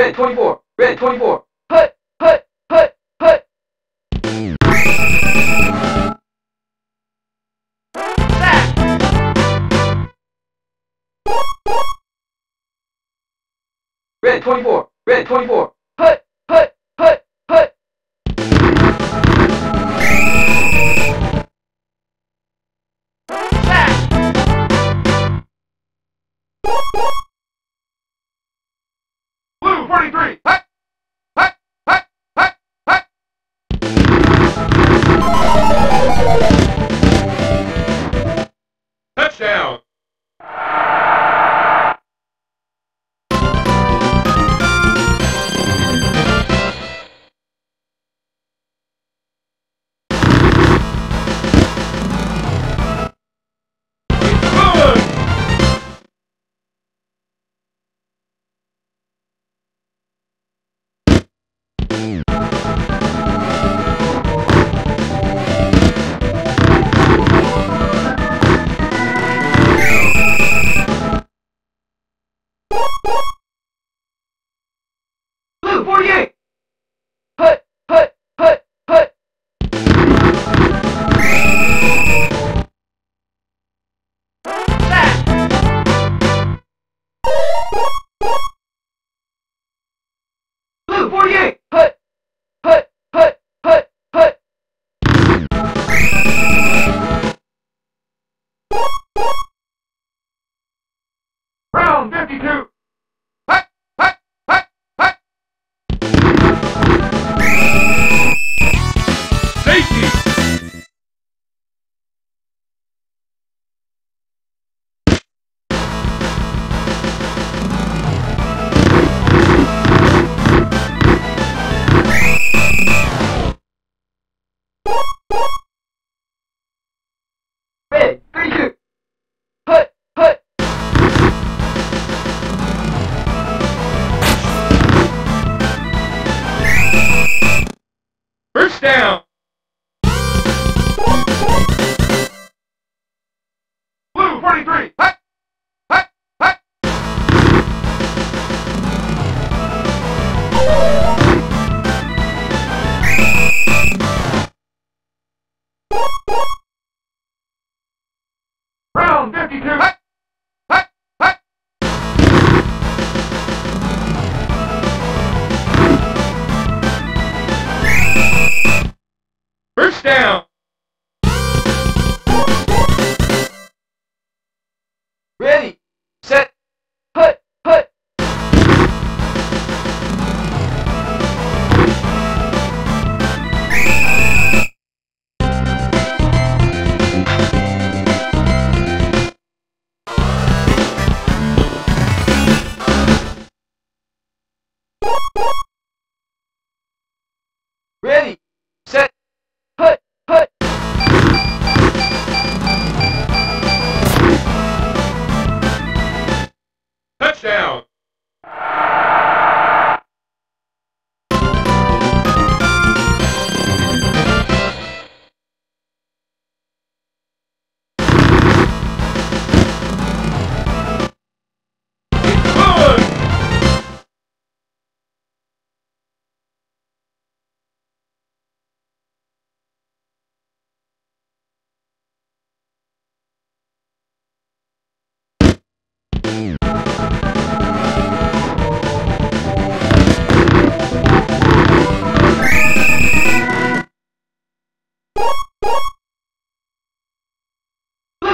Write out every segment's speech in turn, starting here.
Red 24. Red 24. Hut. Hut. Hut. Hut. Red 24. Red 24. 52.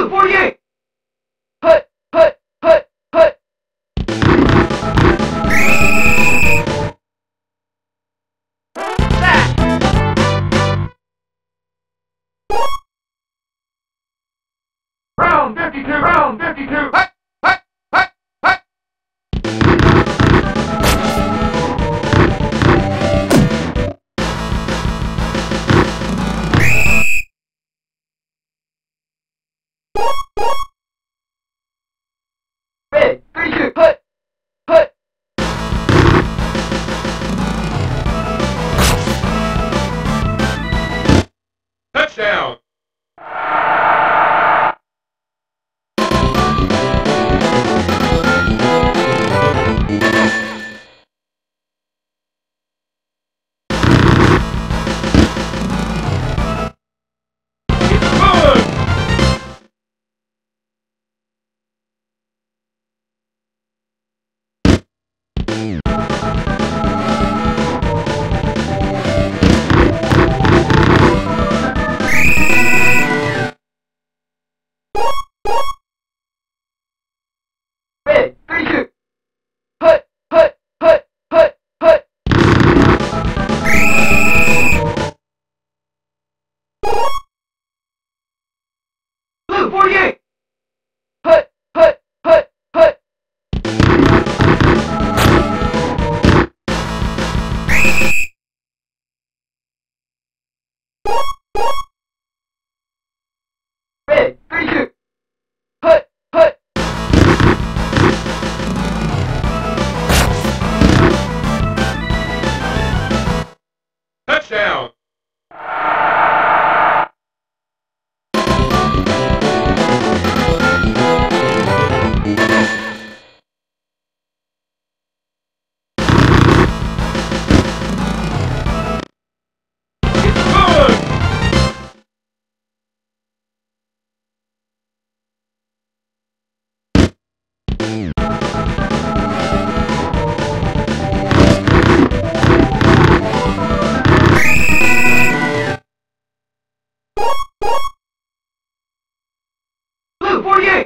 போடியே you போடியே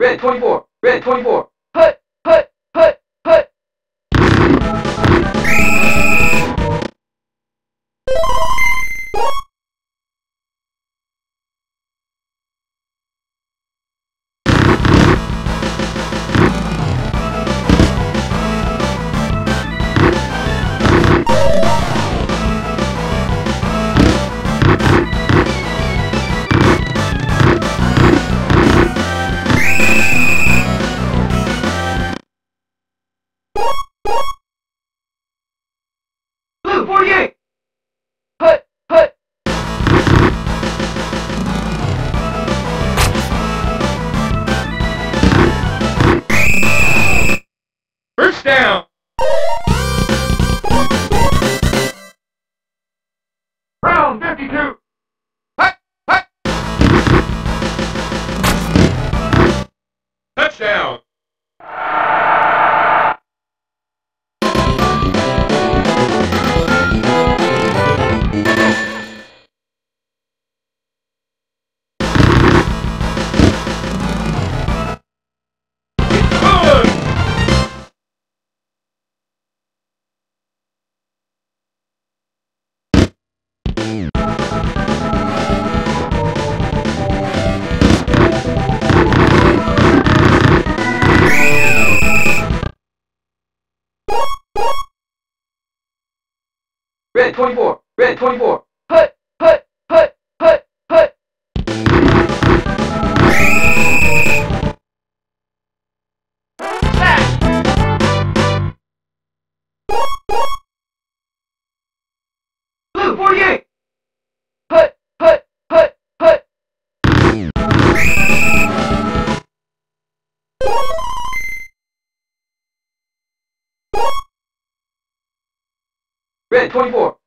Red 24. 24. Red 24. Hut, hut, hut, hut, hut. Back. Hut, hut, hut, hut. Red 24.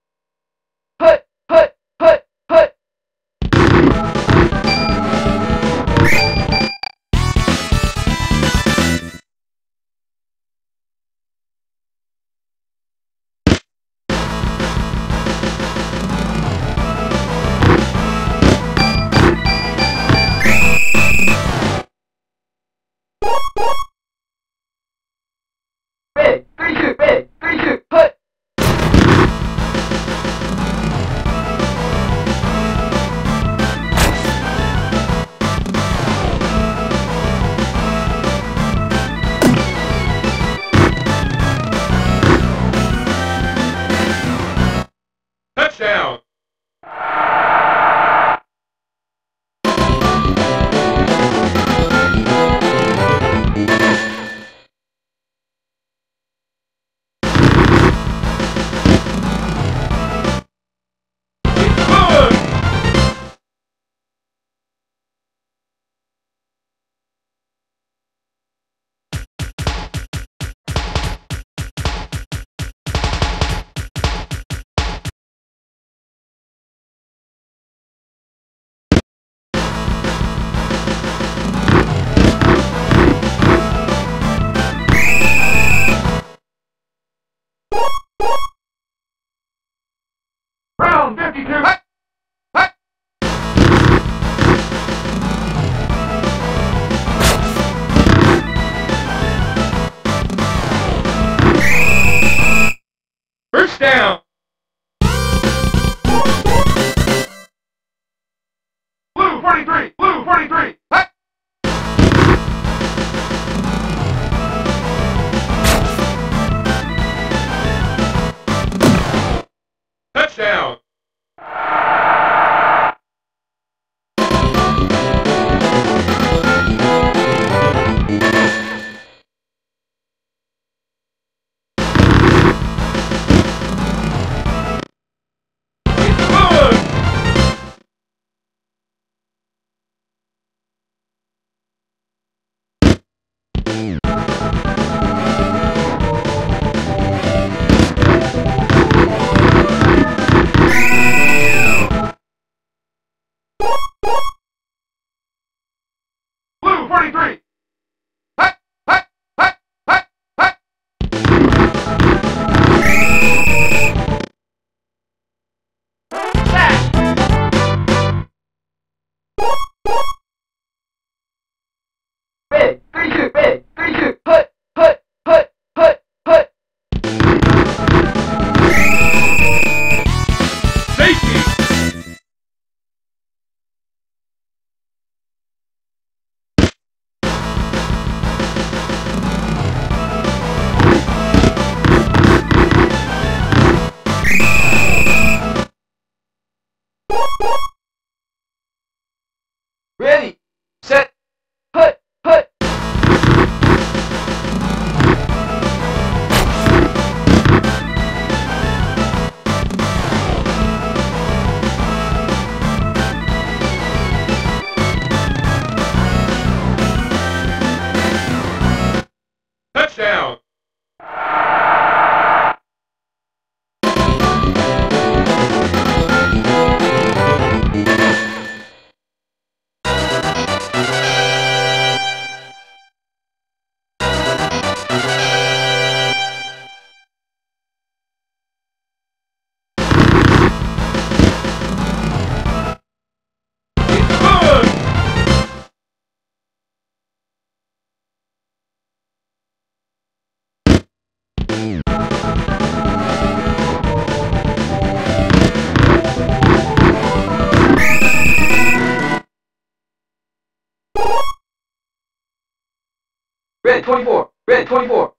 Red 24, red 24,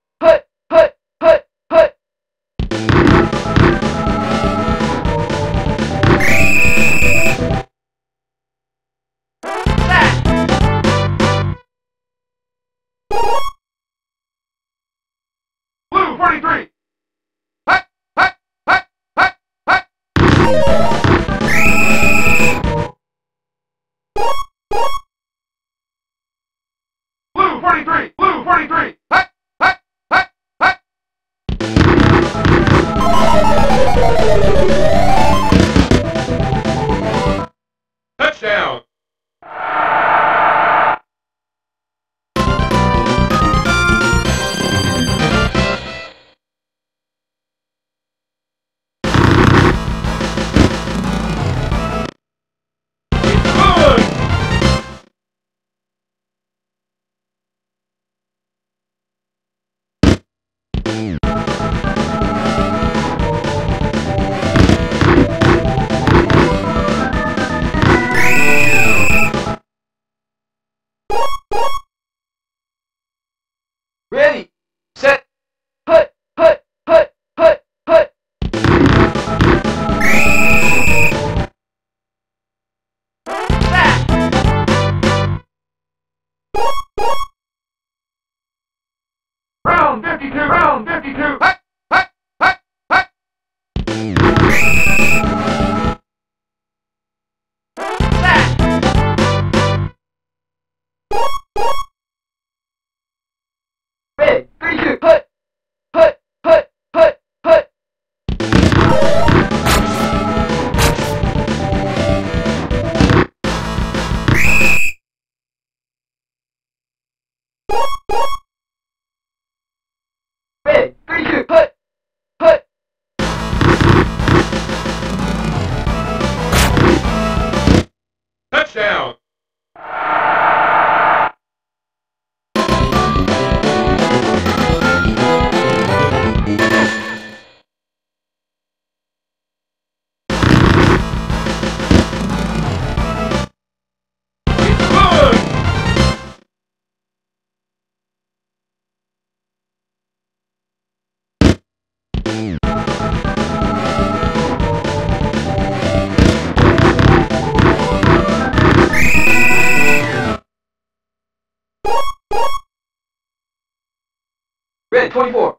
Red 24.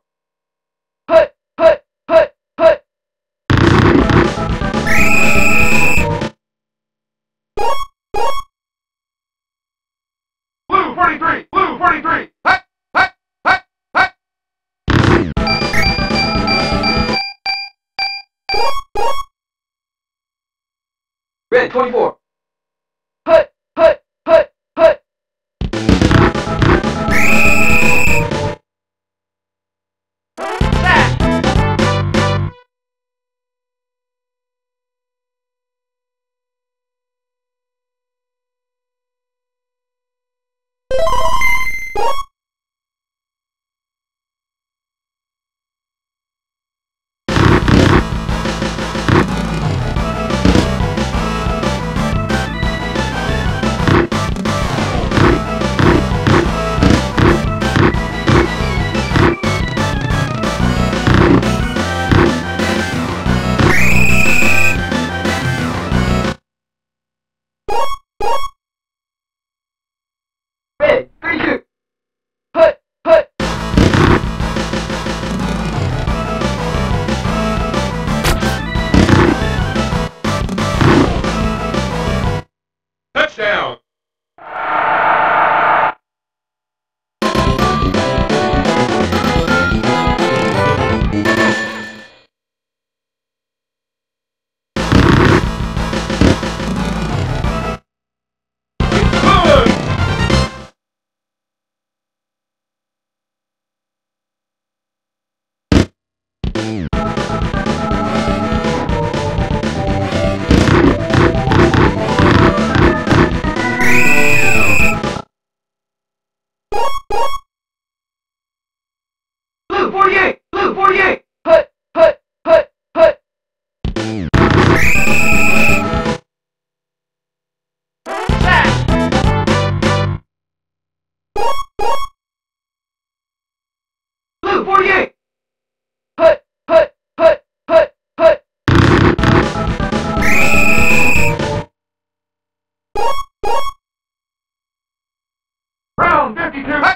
52.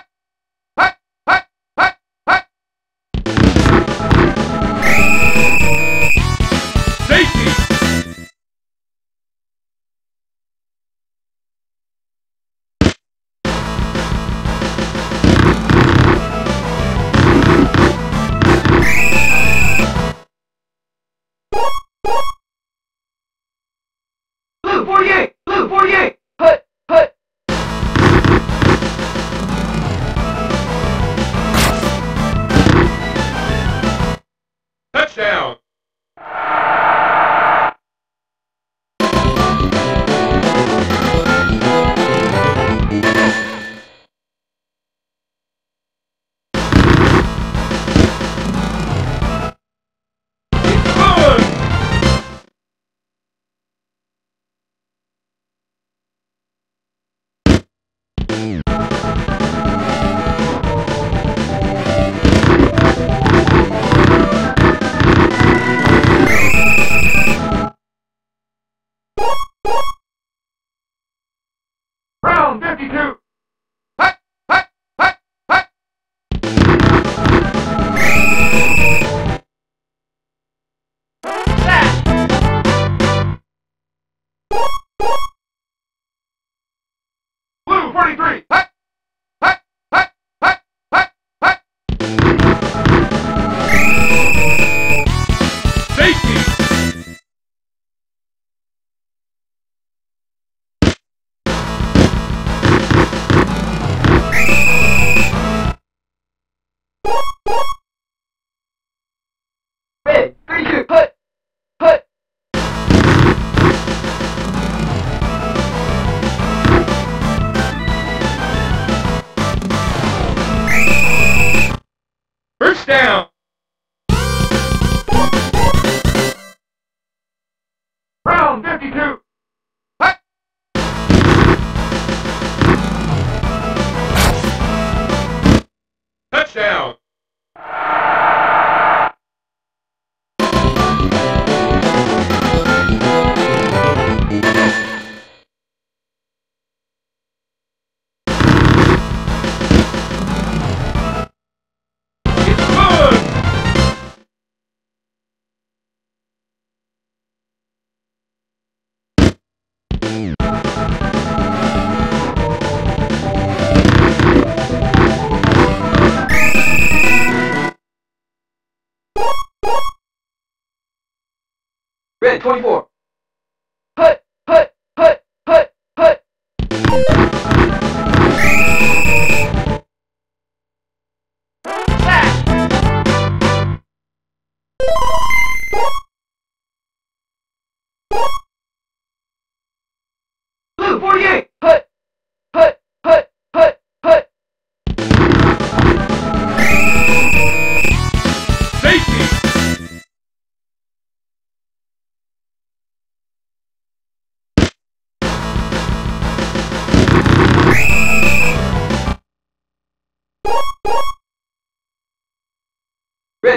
24.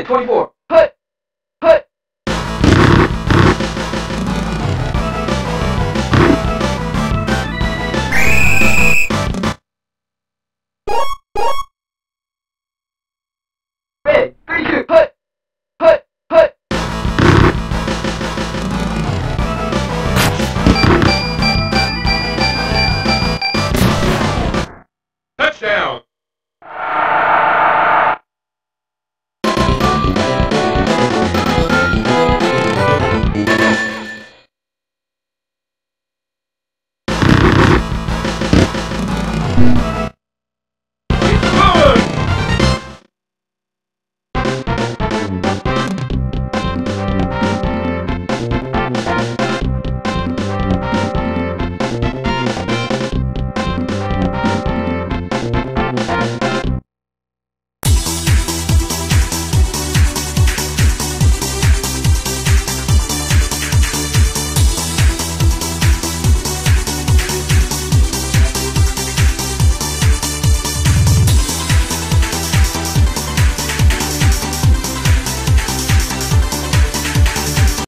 24.